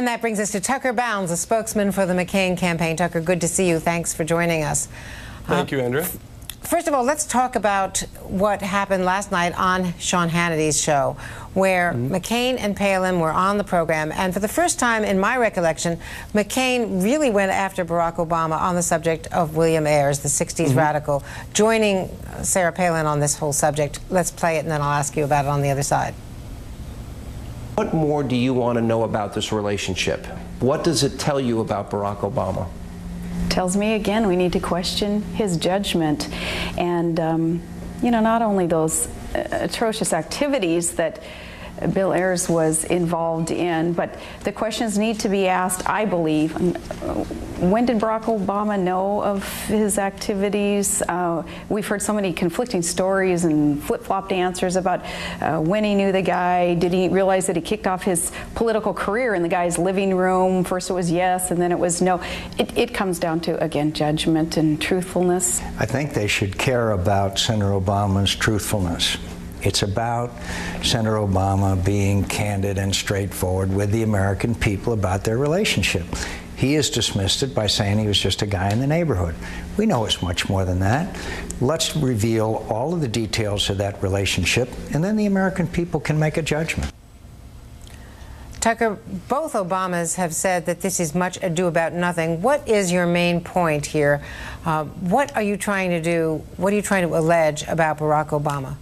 And that brings us to Tucker Bounds, a spokesman for the McCain campaign. Tucker, good to see you. Thanks for joining us. Thank uh, you, Andrea. First of all, let's talk about what happened last night on Sean Hannity's show, where mm -hmm. McCain and Palin were on the program. And for the first time in my recollection, McCain really went after Barack Obama on the subject of William Ayers, the 60s mm -hmm. radical, joining Sarah Palin on this whole subject. Let's play it, and then I'll ask you about it on the other side. What more do you want to know about this relationship? What does it tell you about Barack Obama? Tells me again we need to question his judgment. And, um, you know, not only those uh, atrocious activities that Bill Ayers was involved in. But the questions need to be asked, I believe. When did Barack Obama know of his activities? Uh, we've heard so many conflicting stories and flip-flopped answers about uh, when he knew the guy. Did he realize that he kicked off his political career in the guy's living room? First it was yes, and then it was no. It, it comes down to, again, judgment and truthfulness. I think they should care about Senator Obama's truthfulness. It's about Senator Obama being candid and straightforward with the American people about their relationship. He has dismissed it by saying he was just a guy in the neighborhood. We know it's much more than that. Let's reveal all of the details of that relationship, and then the American people can make a judgment. Tucker, both Obamas have said that this is much ado about nothing. What is your main point here? Uh, what are you trying to do? What are you trying to allege about Barack Obama?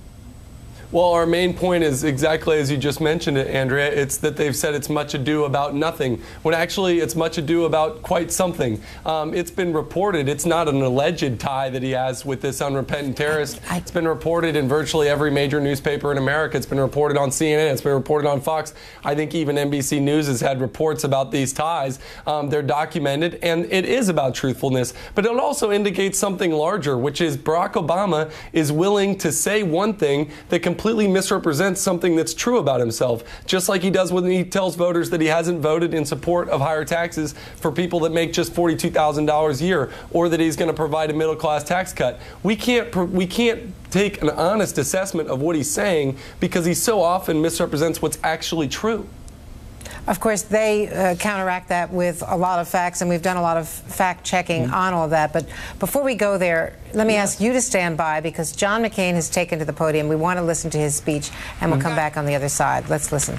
Well, our main point is exactly as you just mentioned it, Andrea. It's that they've said it's much ado about nothing, when actually it's much ado about quite something. Um, it's been reported, it's not an alleged tie that he has with this unrepentant terrorist. It's been reported in virtually every major newspaper in America. It's been reported on CNN, it's been reported on Fox. I think even NBC News has had reports about these ties. Um, they're documented, and it is about truthfulness, but it also indicates something larger, which is Barack Obama is willing to say one thing that can completely misrepresents something that's true about himself, just like he does when he tells voters that he hasn't voted in support of higher taxes for people that make just $42,000 a year, or that he's going to provide a middle class tax cut. We can't, we can't take an honest assessment of what he's saying because he so often misrepresents what's actually true. Of course, they uh, counteract that with a lot of facts, and we've done a lot of fact checking mm -hmm. on all of that. But before we go there, let me yeah. ask you to stand by because John McCain has taken to the podium. We want to listen to his speech, and we'll mm -hmm. come back on the other side. Let's listen.